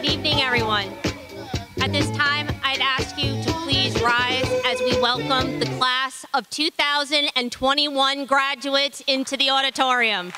Good evening, everyone. At this time, I'd ask you to please rise as we welcome the class of 2021 graduates into the auditorium.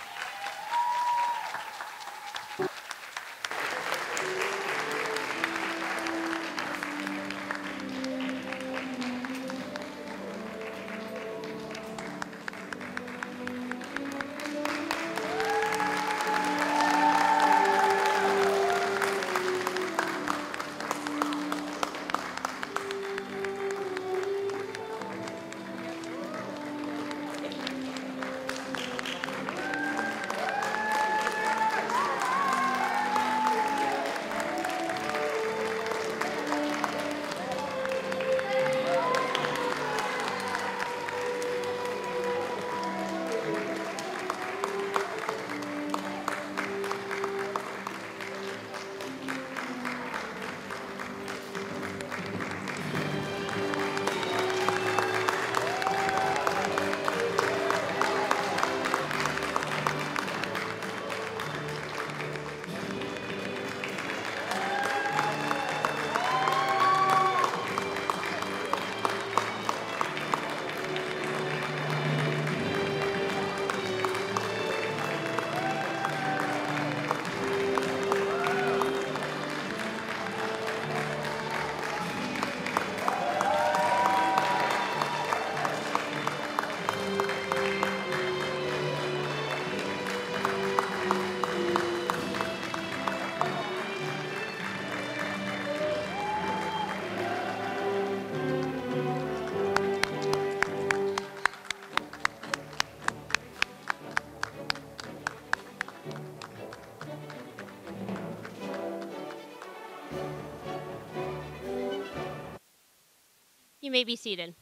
May be seated.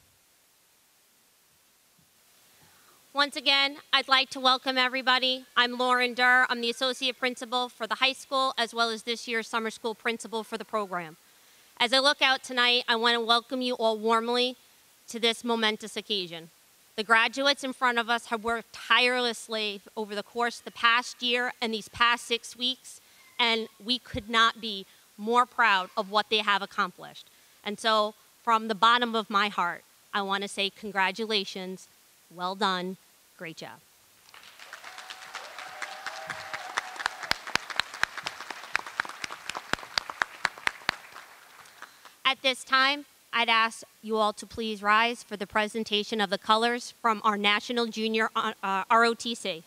Once again, I'd like to welcome everybody. I'm Lauren Durr. I'm the Associate Principal for the high school as well as this year's summer school principal for the program. As I look out tonight, I want to welcome you all warmly to this momentous occasion. The graduates in front of us have worked tirelessly over the course of the past year and these past six weeks, and we could not be more proud of what they have accomplished. And so, from the bottom of my heart, I want to say congratulations, well done, great job. At this time, I'd ask you all to please rise for the presentation of the colors from our National Junior uh, uh, ROTC.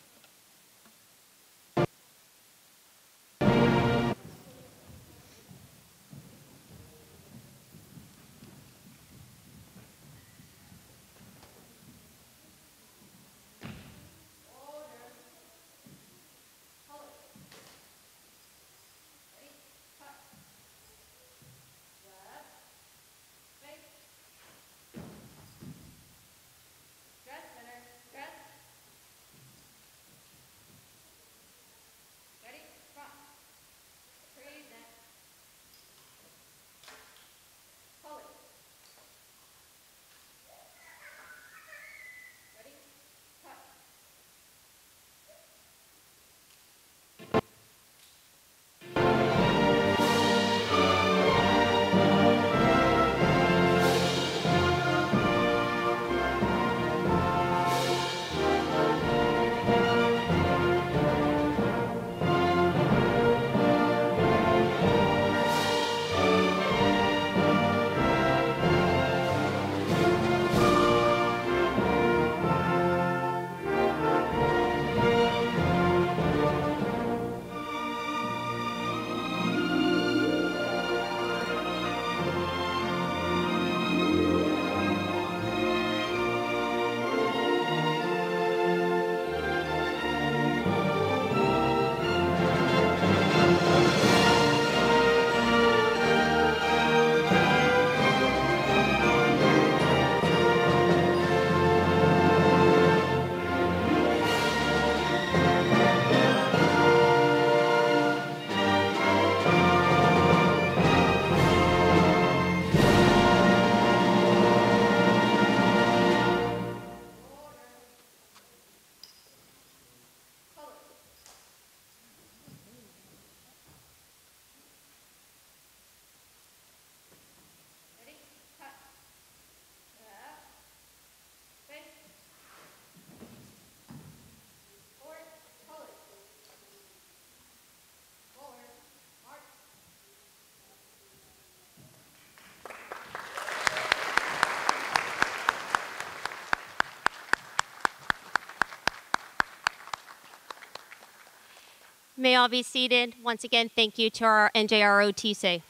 May all be seated. Once again, thank you to our NJROTC.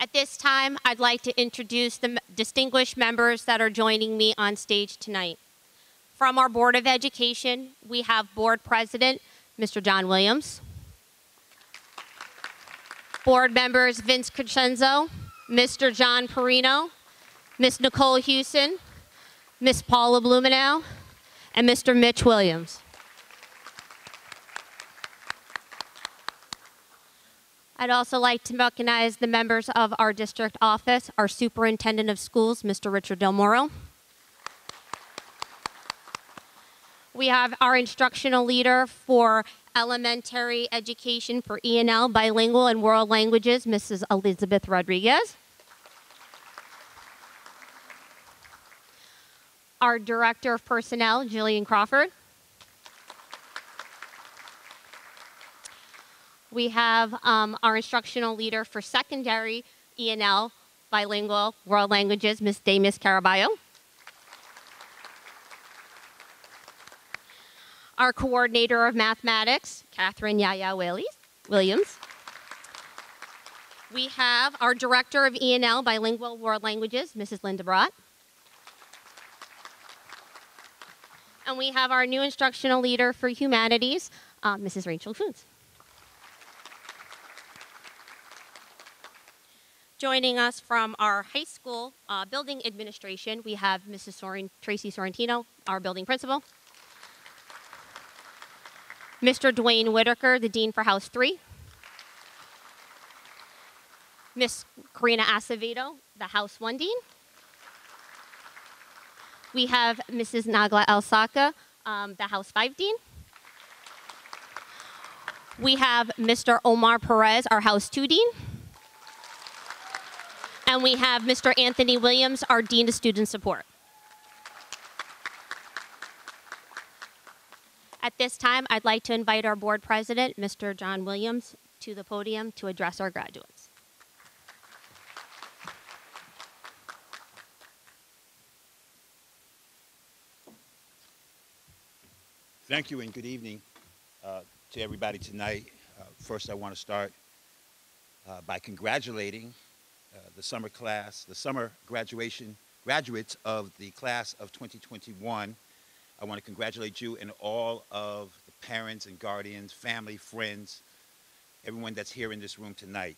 At this time, I'd like to introduce the distinguished members that are joining me on stage tonight. From our Board of Education, we have Board President, Mr. John Williams. Board members Vince Crescenzo, Mr. John Perino, Ms. Nicole Hewson, Ms. Paula Blumenau, and Mr. Mitch Williams. I'd also like to recognize the members of our district office, our superintendent of schools, Mr. Richard Del Moro. We have our instructional leader for elementary education for ENL, bilingual and world languages, Mrs. Elizabeth Rodriguez. Our director of personnel, Jillian Crawford. We have um, our instructional leader for secondary ENL, bilingual world languages, Ms. Damis Caraballo. Our coordinator of mathematics, Catherine Yaya Williams. We have our director of ENL, bilingual world languages, Mrs. Linda Brott. And we have our new instructional leader for humanities, uh, Mrs. Rachel Coons. Joining us from our high school uh, building administration, we have Mrs. Soren, Tracy Sorrentino, our building principal. Mr. Dwayne Whitaker, the Dean for House 3. Miss Karina Acevedo, the House 1 Dean. We have Mrs. Nagla Alsaka, um, the House 5 Dean. We have Mr. Omar Perez, our House 2 Dean. And we have Mr. Anthony Williams, our Dean of Student Support. At this time, I'd like to invite our board president, Mr. John Williams, to the podium to address our graduates. Thank you and good evening uh, to everybody tonight. Uh, first, I want to start uh, by congratulating the summer class, the summer graduation graduates of the class of 2021. I want to congratulate you and all of the parents and guardians, family, friends, everyone that's here in this room tonight.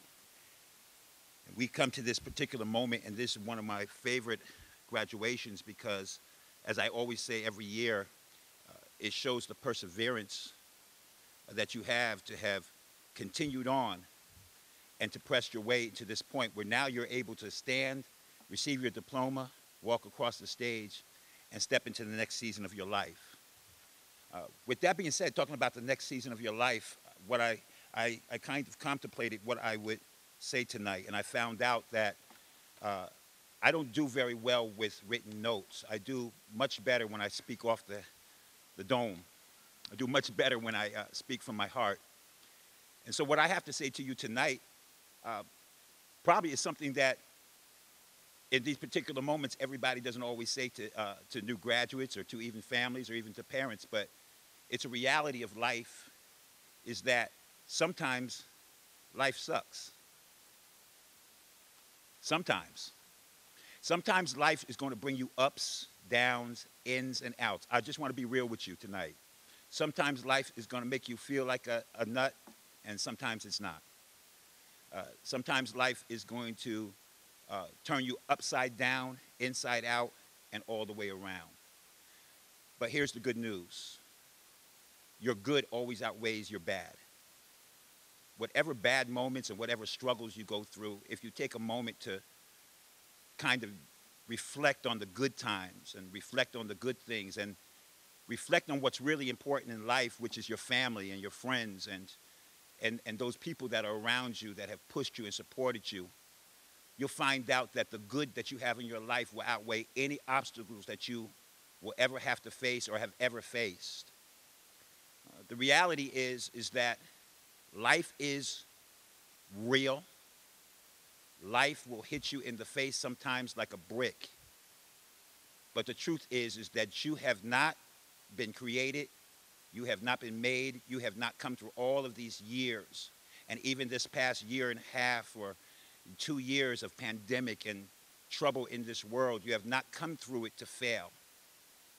And we come to this particular moment, and this is one of my favorite graduations because, as I always say every year, uh, it shows the perseverance that you have to have continued on and to press your way to this point where now you're able to stand, receive your diploma, walk across the stage, and step into the next season of your life. Uh, with that being said, talking about the next season of your life, what I, I, I kind of contemplated what I would say tonight, and I found out that uh, I don't do very well with written notes. I do much better when I speak off the, the dome. I do much better when I uh, speak from my heart. And so, what I have to say to you tonight uh, probably is something that in these particular moments everybody doesn't always say to, uh, to new graduates or to even families or even to parents, but it's a reality of life is that sometimes life sucks. Sometimes. Sometimes life is going to bring you ups, downs, ins, and outs. I just want to be real with you tonight. Sometimes life is going to make you feel like a, a nut, and sometimes it's not. Uh, sometimes life is going to uh, turn you upside down, inside out, and all the way around. But here's the good news your good always outweighs your bad. Whatever bad moments and whatever struggles you go through, if you take a moment to kind of reflect on the good times and reflect on the good things and reflect on what's really important in life, which is your family and your friends and, and, and those people that are around you that have pushed you and supported you, you'll find out that the good that you have in your life will outweigh any obstacles that you will ever have to face or have ever faced. Uh, the reality is, is that life is real. Life will hit you in the face sometimes like a brick. But the truth is, is that you have not been created You have not been made. You have not come through all of these years. And even this past year and a half or two years of pandemic and trouble in this world, you have not come through it to fail.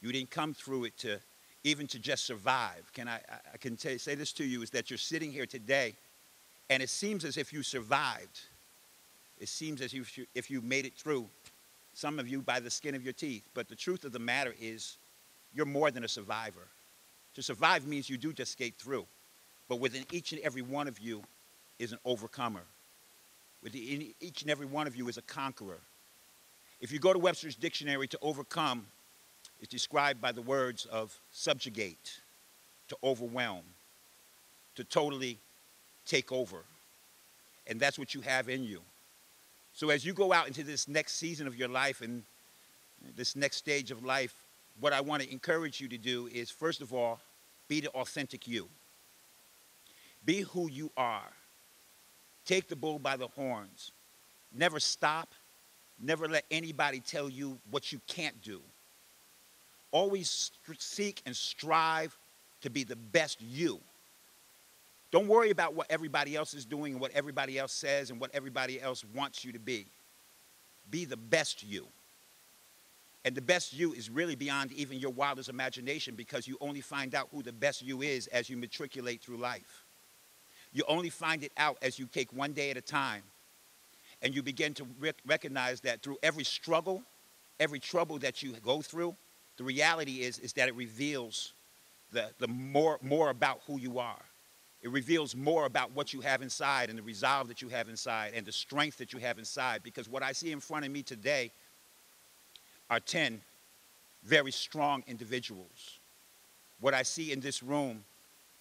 You didn't come through it to even to just survive. Can I, I can tell, say this to you is that you're sitting here today and it seems as if you survived. It seems as if you, if you made it through, some of you by the skin of your teeth. But the truth of the matter is, you're more than a survivor. To survive means you do just skate through. But within each and every one of you is an overcomer. Within each and every one of you is a conqueror. If you go to Webster's dictionary, to overcome is described by the words of subjugate, to overwhelm, to totally take over. And that's what you have in you. So as you go out into this next season of your life and this next stage of life, what I want to encourage you to do is, first of all, be the authentic you. Be who you are. Take the bull by the horns. Never stop. Never let anybody tell you what you can't do. Always seek and strive to be the best you. Don't worry about what everybody else is doing and what everybody else says and what everybody else wants you to be. Be the best you. And the best you is really beyond even your wildest imagination because you only find out who the best you is as you matriculate through life. You only find it out as you take one day at a time and you begin to rec- recognize that through every struggle, every trouble that you go through, the reality is, is that it reveals the, the more, more about who you are. It reveals more about what you have inside and the resolve that you have inside and the strength that you have inside. Because what I see in front of me today are 10 very strong individuals. What I see in this room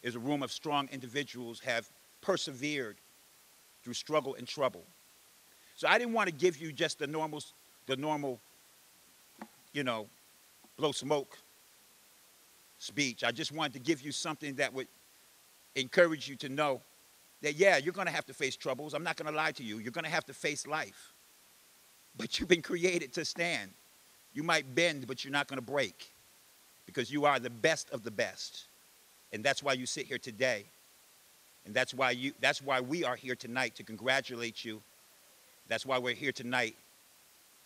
is a room of strong individuals have persevered through struggle and trouble. So I didn't want to give you just the normal, the normal, you know, blow smoke speech. I just wanted to give you something that would encourage you to know that, yeah, you're going to have to face troubles. I'm not going to lie to you. You're going to have to face life. But you've been created to stand. You might bend, but you're not going to break because you are the best of the best. And that's why you sit here today. And that's why, you, that's why we are here tonight to congratulate you. That's why we're here tonight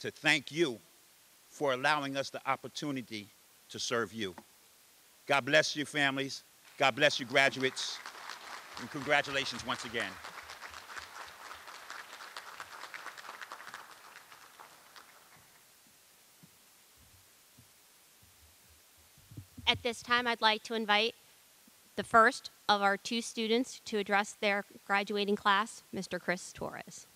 to thank you for allowing us the opportunity to serve you. God bless you, families. God bless you, graduates. And congratulations once again. This time, I'd like to invite the first of our two students to address their graduating class, Mr. Chris Torres.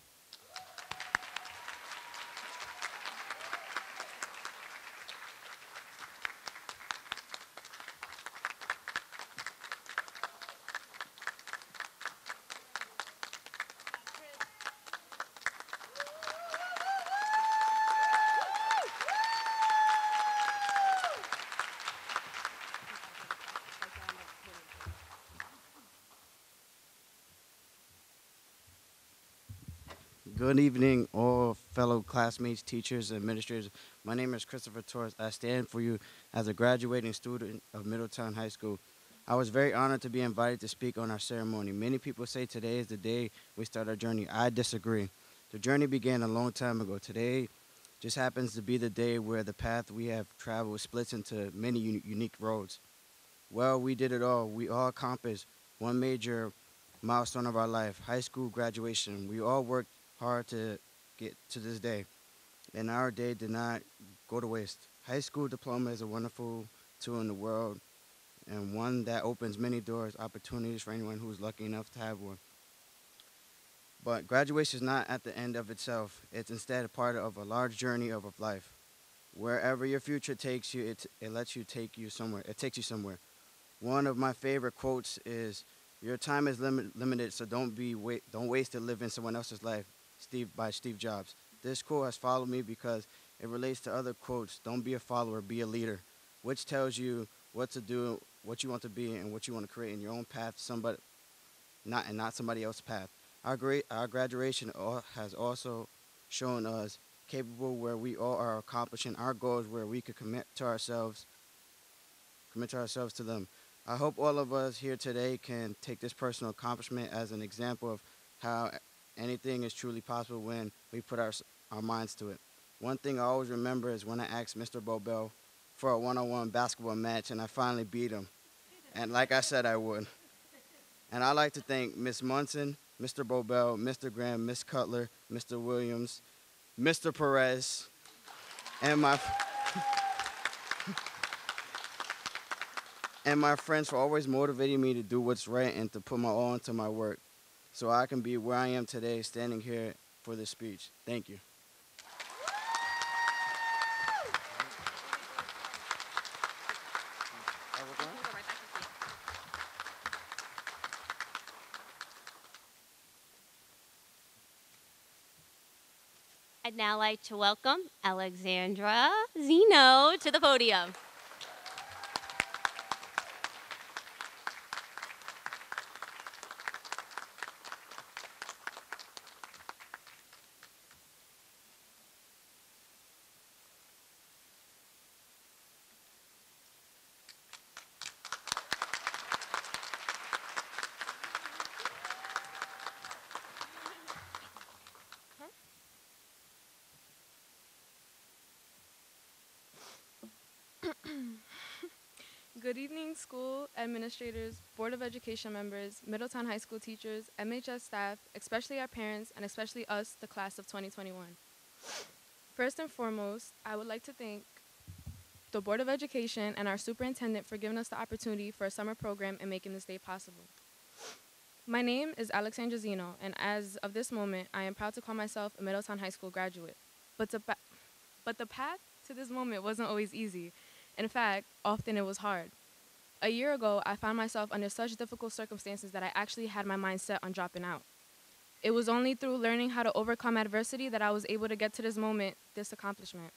Good evening, all fellow classmates, teachers, and administrators. My name is Christopher Torres. I stand for you as a graduating student of Middletown High School. I was very honored to be invited to speak on our ceremony. Many people say today is the day we start our journey. I disagree. The journey began a long time ago. Today just happens to be the day where the path we have traveled splits into many uni- unique roads. Well, we did it all. We all accomplished one major milestone of our life high school graduation. We all worked hard to get to this day. And our day did not go to waste. High school diploma is a wonderful tool in the world and one that opens many doors, opportunities for anyone who's lucky enough to have one. But graduation is not at the end of itself. It's instead a part of a large journey of life. Wherever your future takes you, it, it lets you take you somewhere. It takes you somewhere. One of my favorite quotes is, "Your time is limit, limited, so don't be wa- don't waste it living someone else's life." Steve by Steve Jobs. This quote has followed me because it relates to other quotes. Don't be a follower, be a leader, which tells you what to do, what you want to be, and what you want to create in your own path. Somebody, not and not somebody else's path. Our great our graduation has also shown us capable where we all are accomplishing our goals, where we could commit to ourselves, commit to ourselves to them. I hope all of us here today can take this personal accomplishment as an example of how anything is truly possible when we put our, our minds to it. One thing I always remember is when I asked Mr. Bobel for a one-on-one basketball match and I finally beat him. And like I said I would. And I'd like to thank Ms. Munson, Mr. Bobel, Mr. Graham, Ms. Cutler, Mr. Williams, Mr. Perez, and my and my friends for always motivating me to do what's right and to put my all into my work so I can be where I am today standing here for this speech. Thank you. I'd now like to welcome Alexandra Zeno to the podium. Good evening, school administrators, Board of Education members, Middletown High School teachers, MHS staff, especially our parents, and especially us, the class of 2021. First and foremost, I would like to thank the Board of Education and our superintendent for giving us the opportunity for a summer program and making this day possible. My name is Alexandra Zeno, and as of this moment, I am proud to call myself a Middletown High School graduate. But, but the path to this moment wasn't always easy. In fact, often it was hard. A year ago, I found myself under such difficult circumstances that I actually had my mind set on dropping out. It was only through learning how to overcome adversity that I was able to get to this moment, this accomplishment.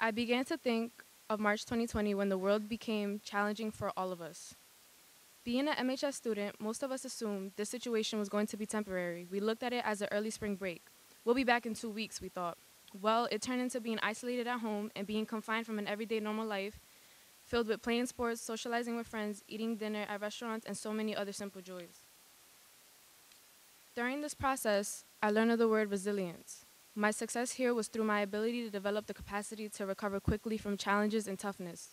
I began to think of March 2020 when the world became challenging for all of us. Being an MHS student, most of us assumed this situation was going to be temporary. We looked at it as an early spring break. We'll be back in two weeks, we thought. Well, it turned into being isolated at home and being confined from an everyday normal life filled with playing sports, socializing with friends, eating dinner at restaurants, and so many other simple joys. During this process, I learned of the word resilience. My success here was through my ability to develop the capacity to recover quickly from challenges and toughness.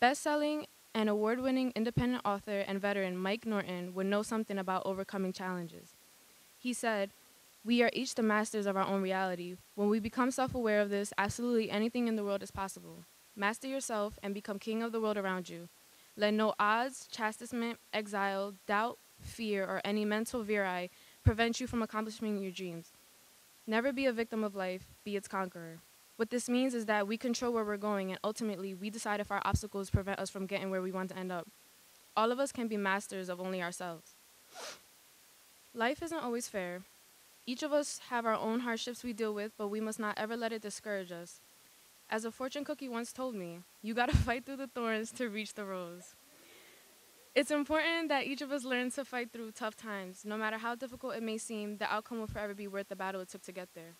Best-selling and award-winning independent author and veteran Mike Norton would know something about overcoming challenges. He said, we are each the masters of our own reality. When we become self aware of this, absolutely anything in the world is possible. Master yourself and become king of the world around you. Let no odds, chastisement, exile, doubt, fear, or any mental viri prevent you from accomplishing your dreams. Never be a victim of life, be its conqueror. What this means is that we control where we're going, and ultimately, we decide if our obstacles prevent us from getting where we want to end up. All of us can be masters of only ourselves. Life isn't always fair, each of us have our own hardships we deal with, but we must not ever let it discourage us. As a fortune cookie once told me, you gotta fight through the thorns to reach the rose. It's important that each of us learn to fight through tough times. No matter how difficult it may seem, the outcome will forever be worth the battle it took to get there.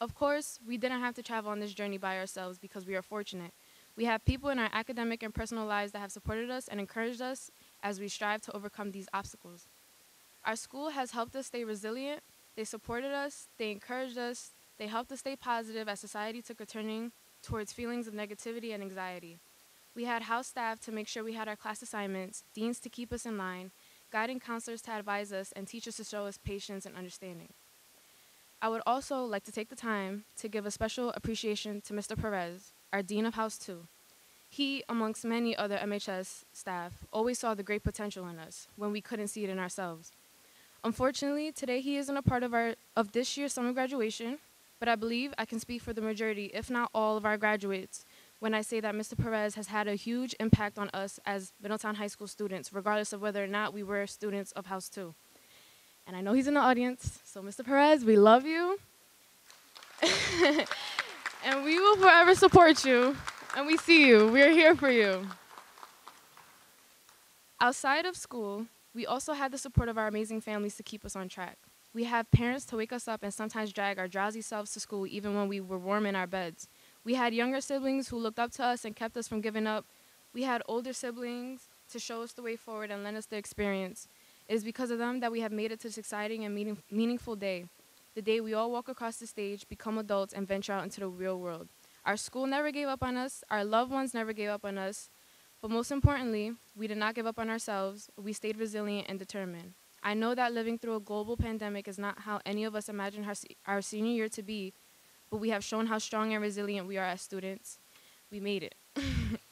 Of course, we didn't have to travel on this journey by ourselves because we are fortunate. We have people in our academic and personal lives that have supported us and encouraged us as we strive to overcome these obstacles. Our school has helped us stay resilient. They supported us, they encouraged us, they helped us stay positive as society took a turning towards feelings of negativity and anxiety. We had house staff to make sure we had our class assignments, deans to keep us in line, guiding counselors to advise us, and teachers to show us patience and understanding. I would also like to take the time to give a special appreciation to Mr. Perez, our Dean of House 2. He, amongst many other MHS staff, always saw the great potential in us when we couldn't see it in ourselves. Unfortunately, today he isn't a part of our of this year's summer graduation, but I believe I can speak for the majority, if not all, of our graduates when I say that Mr. Perez has had a huge impact on us as Middletown High School students, regardless of whether or not we were students of House 2. And I know he's in the audience, so Mr. Perez, we love you. and we will forever support you. And we see you. We are here for you. Outside of school, we also had the support of our amazing families to keep us on track. We have parents to wake us up and sometimes drag our drowsy selves to school even when we were warm in our beds. We had younger siblings who looked up to us and kept us from giving up We had older siblings to show us the way forward and lend us their experience. It is because of them that we have made it to this exciting and meaning, meaningful day. The day we all walk across the stage, become adults, and venture out into the real world. Our school never gave up on us, our loved ones never gave up on us, but most importantly, we did not give up on ourselves. We stayed resilient and determined. I know that living through a global pandemic is not how any of us imagined our, our senior year to be, but we have shown how strong and resilient we are as students. We made it.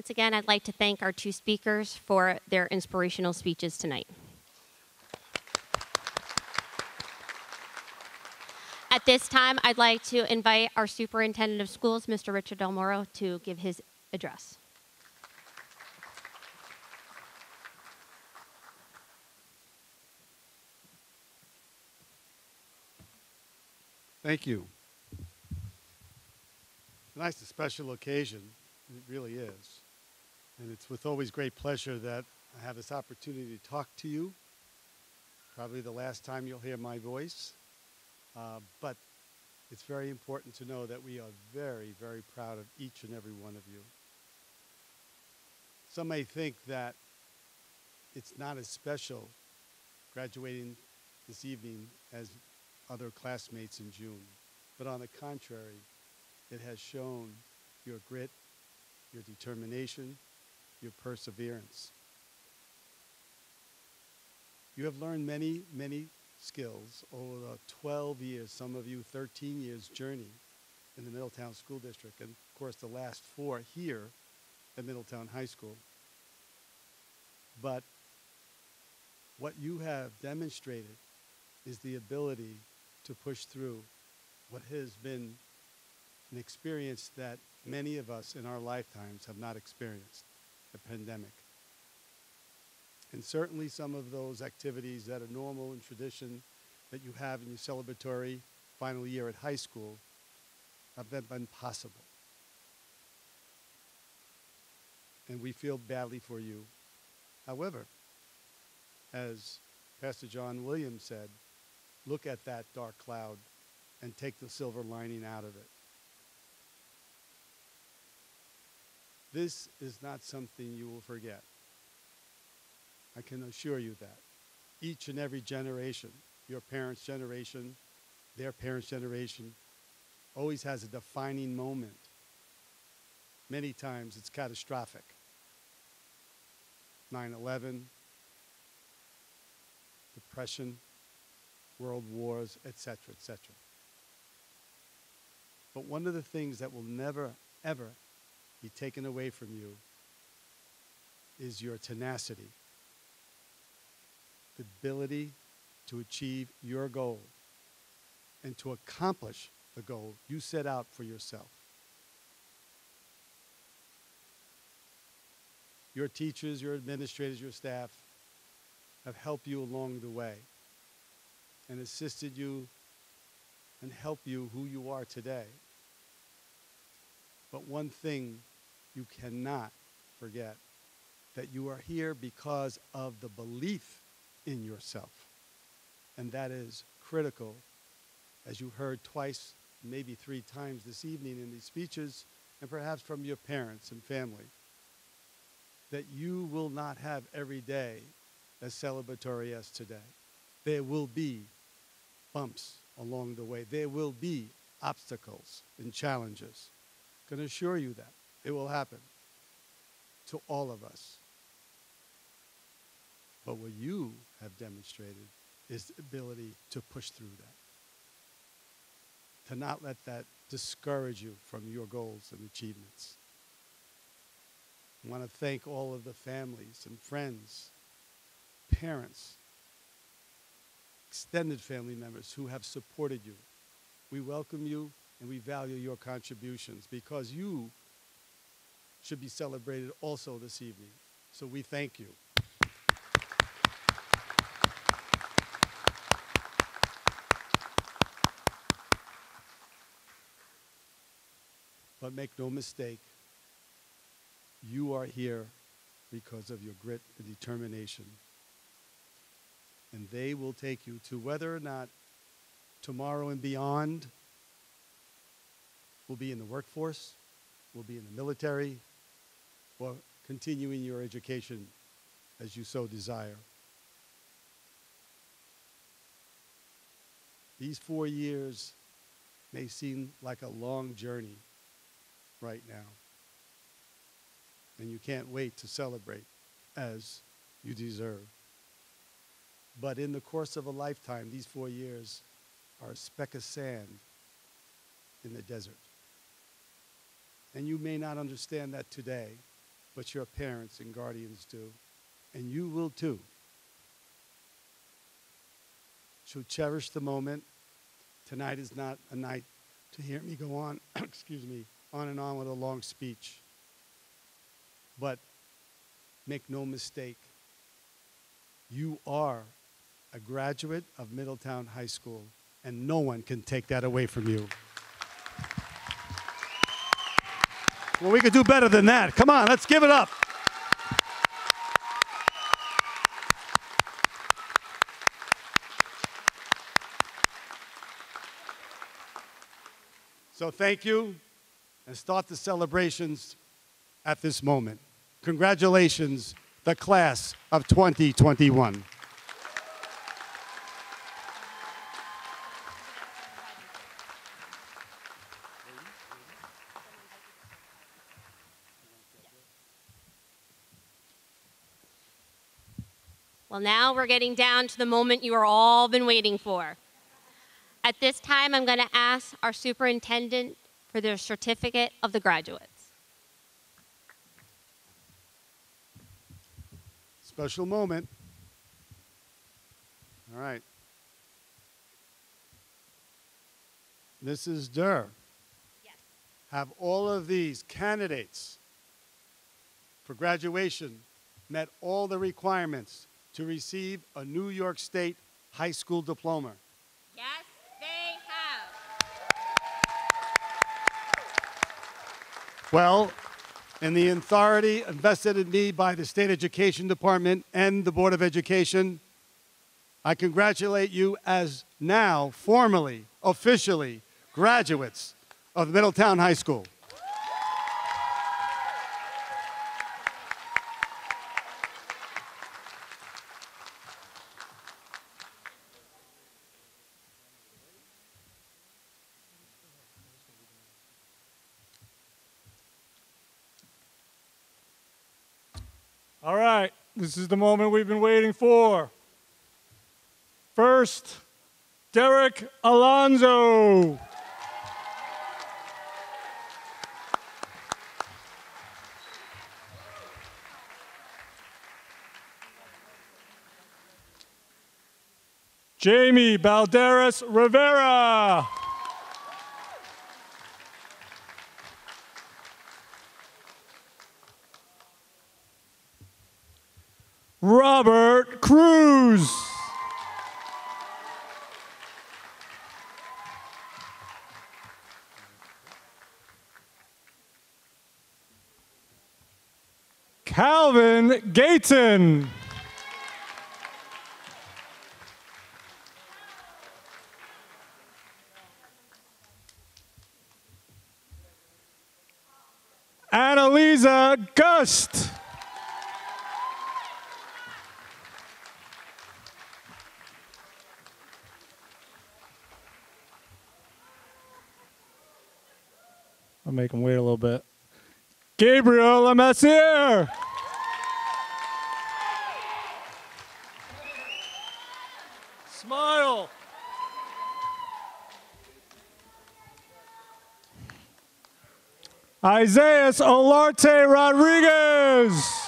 Once again, I'd like to thank our two speakers for their inspirational speeches tonight. At this time, I'd like to invite our Superintendent of Schools, Mr. Richard Del Moro, to give his address. Thank you. Tonight's a special occasion. It really is. And it's with always great pleasure that I have this opportunity to talk to you. Probably the last time you'll hear my voice. Uh, but it's very important to know that we are very, very proud of each and every one of you. Some may think that it's not as special graduating this evening as other classmates in June. But on the contrary, it has shown your grit, your determination, your perseverance. You have learned many, many skills over the 12 years, some of you 13 years journey in the Middletown School District, and of course the last four here at Middletown High School. But what you have demonstrated is the ability to push through what has been an experience that many of us in our lifetimes have not experienced the pandemic. And certainly some of those activities that are normal and tradition that you have in your celebratory final year at high school have been, been possible. And we feel badly for you. However, as Pastor John Williams said, look at that dark cloud and take the silver lining out of it. This is not something you will forget. I can assure you that. Each and every generation, your parents' generation, their parents' generation, always has a defining moment. Many times it's catastrophic. 9 11, depression, world wars, etc., etc. But one of the things that will never, ever be taken away from you is your tenacity, the ability to achieve your goal and to accomplish the goal you set out for yourself. Your teachers, your administrators, your staff have helped you along the way and assisted you and helped you who you are today. But one thing you cannot forget that you are here because of the belief in yourself. And that is critical, as you heard twice, maybe three times this evening in these speeches, and perhaps from your parents and family, that you will not have every day as celebratory as today. There will be bumps along the way, there will be obstacles and challenges. I can assure you that. It will happen to all of us. But what you have demonstrated is the ability to push through that. To not let that discourage you from your goals and achievements. I want to thank all of the families and friends, parents, extended family members who have supported you. We welcome you and we value your contributions because you should be celebrated also this evening. So we thank you. But make no mistake, you are here because of your grit and determination. And they will take you to whether or not tomorrow and beyond will be in the workforce, will be in the military, or continuing your education as you so desire. These four years may seem like a long journey right now. And you can't wait to celebrate as you deserve. But in the course of a lifetime, these four years are a speck of sand in the desert. And you may not understand that today, but your parents and guardians do. And you will too. So cherish the moment. Tonight is not a night to hear me go on, excuse me, on and on with a long speech. But make no mistake, you are a graduate of Middletown High School, and no one can take that away from you. Well, we could do better than that. Come on, let's give it up. So thank you, and start the celebrations at this moment. Congratulations, the class of 2021. Well, now we're getting down to the moment you are all been waiting for. At this time, I'm going to ask our superintendent for their certificate of the graduates. Special moment. All right. Mrs. Durr, Yes. have all of these candidates for graduation met all the requirements to receive a New York State high school diploma? Yes, they have. Well, in the authority invested in me by the State Education Department and the Board of Education, I congratulate you as now formally, officially graduates of Middletown High School. All right, this is the moment we've been waiting for. First, Derek Alonzo. Jamie Balderas Rivera. Robert Cruz. Calvin Gayton. Annalisa Gust. Make him wait a little bit. Gabriel Lemessier. Smile. Isaiah Olarte Rodriguez.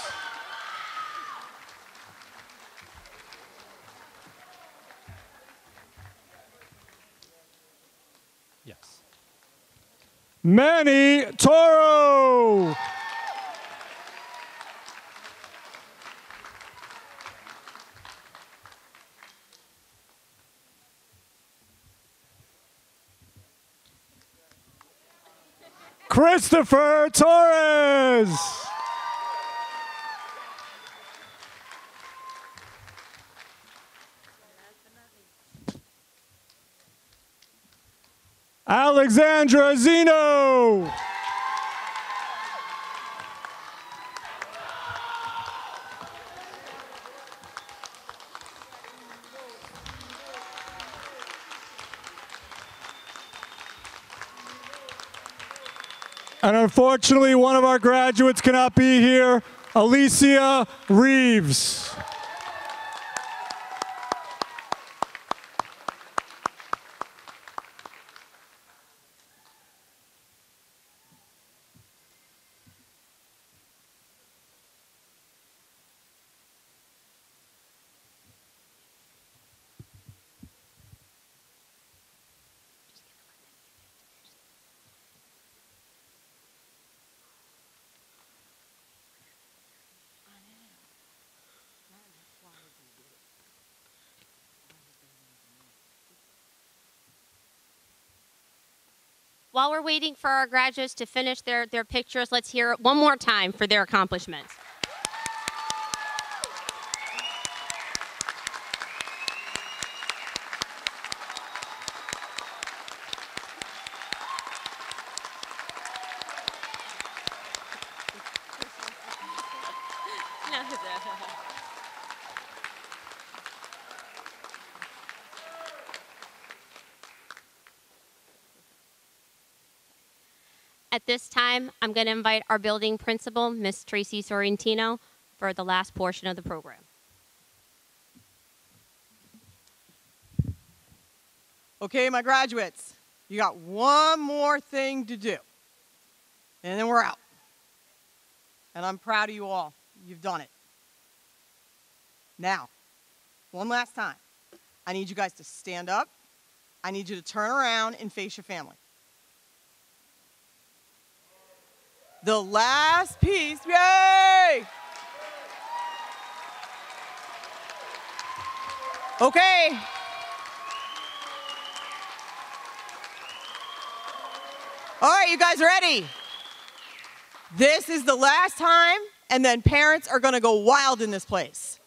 Manny Toro. Christopher Torres. Alexandra Zeno. And unfortunately, one of our graduates cannot be here, Alicia Reeves. While we're waiting for our graduates to finish their, their pictures, let's hear it one more time for their accomplishments. At this time, I'm going to invite our building principal, Miss Tracy Sorrentino, for the last portion of the program. Okay, my graduates, you got one more thing to do. And then we're out. And I'm proud of you all. You've done it. Now, one last time. I need you guys to stand up. I need you to turn around and face your family. The last piece, yay! Okay. All right, you guys ready? This is the last time, and then parents are to go wild in this place.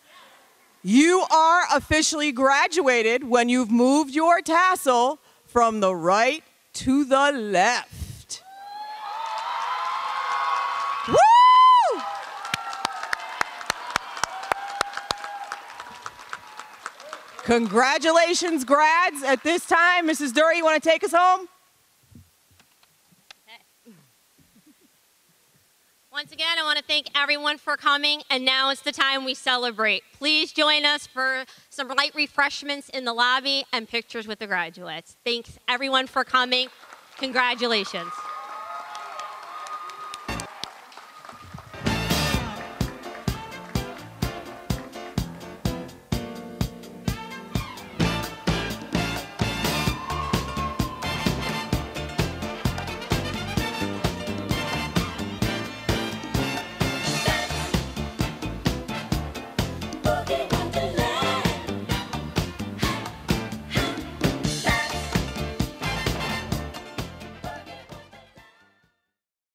You are officially graduated when you've moved your tassel from the right to the left. Congratulations, grads. At this time, Mrs. Dury, you want to take us home? Once again, I want to thank everyone for coming, and now is the time we celebrate. Please join us for some light refreshments in the lobby and pictures with the graduates. Thanks everyone for coming. Congratulations.